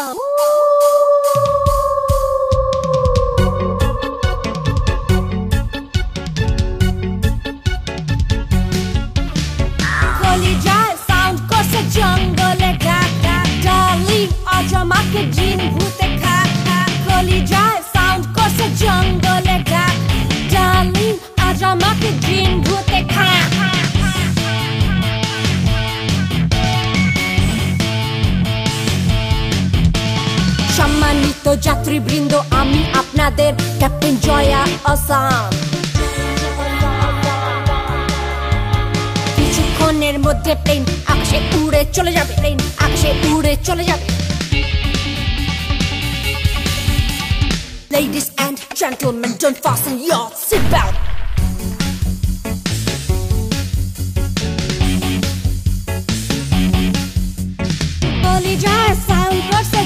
oh. সম্মানিত যাত্রীবৃন্দ আমি আপনাদের ক্যাপ্টেন জয়া আসাম কিছুক্ষণের মধ্যে প্লেন আকাশে উড়ে চলে যাবে প্লেন আকাশে উড়ে চলে যাবে Ladies and gentlemen, don't fasten your seatbelt. কলিজায় সাউন্ড করছে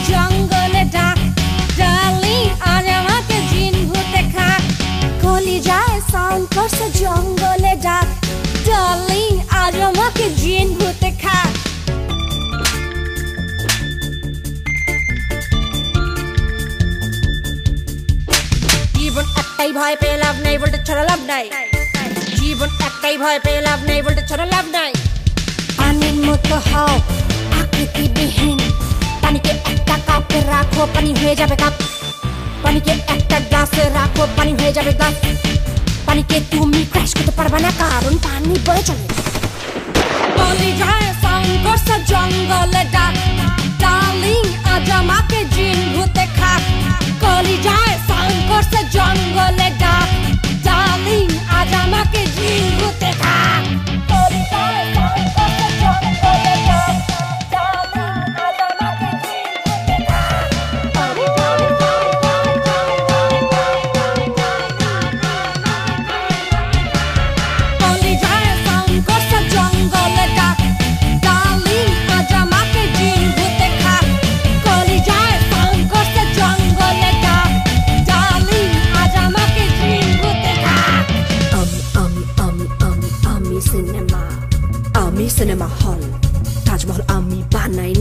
জীবন একটাই ভয় পেয়ে লাভ নাই, বলতে ছড়া লাভ নাই। জীবন একটাই ভয় পেয়ে লাভ নাই, বলতে ছড়া লাভ নাই। পানির মতো হও আকৃতিবিহীন। পানিকে একটা কাপে রাখো, পানি হয়ে যাবে কাপ পানিকে একটা গ্লাসে রাখো, পানি হয়ে যাবে গ্লাস পানিকে তুমি ক্র্যাশ করতে পারবে না, কারণ পানি বয়ে চলে। কলিজায় যায় সংঘর্ষ জঙ্গলে সিনেমা আমি সিনেমা হল তাজমহল আমি বানাই